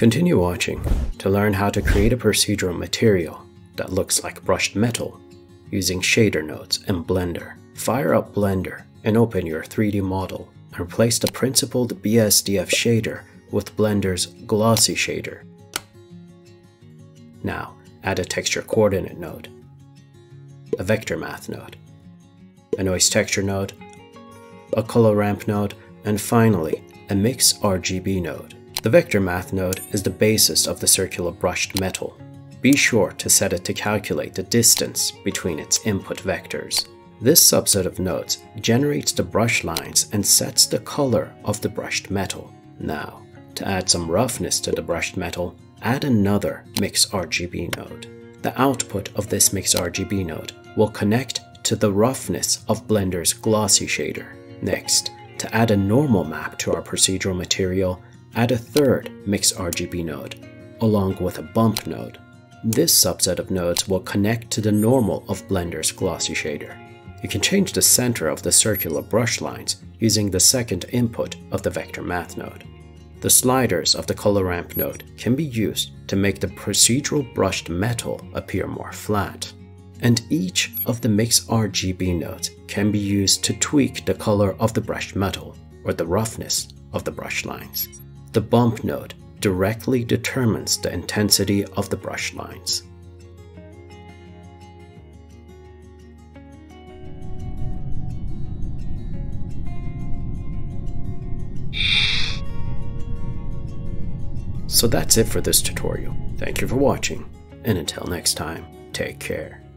Continue watching to learn how to create a procedural material that looks like brushed metal using shader nodes in Blender. Fire up Blender and open your 3D model replace the principled BSDF shader with Blender's glossy shader. Now, add a texture coordinate node, a vector math node, a noise texture node, a color ramp node, and finally, a mix RGB node. The vector math node is the basis of the circular brushed metal. Be sure to set it to calculate the distance between its input vectors. This subset of nodes generates the brush lines and sets the color of the brushed metal. Now, to add some roughness to the brushed metal, add another Mix RGB node. The output of this Mix RGB node will connect to the roughness of Blender's glossy shader. Next, to add a normal map to our procedural material, add a third Mix RGB node, along with a bump node. This subset of nodes will connect to the normal of Blender's glossy shader. You can change the center of the circular brush lines using the second input of the vector math node. The sliders of the color ramp node can be used to make the procedural brushed metal appear more flat. And each of the mix RGB nodes can be used to tweak the color of the brushed metal or the roughness of the brush lines. The bump node directly determines the intensity of the brush lines. So that's it for this tutorial. Thank you for watching, and until next time, take care.